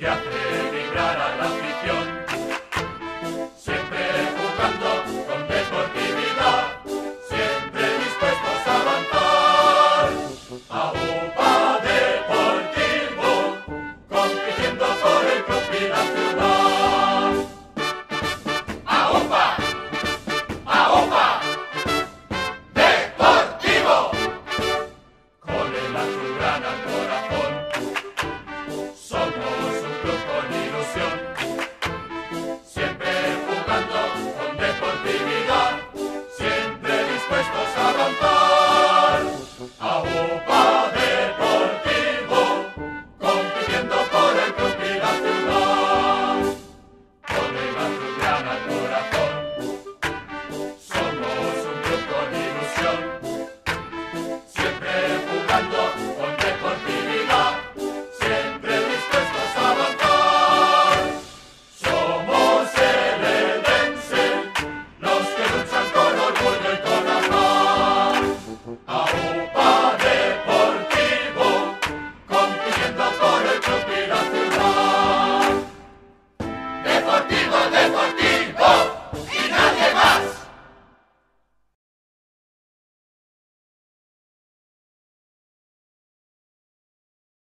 Yeah.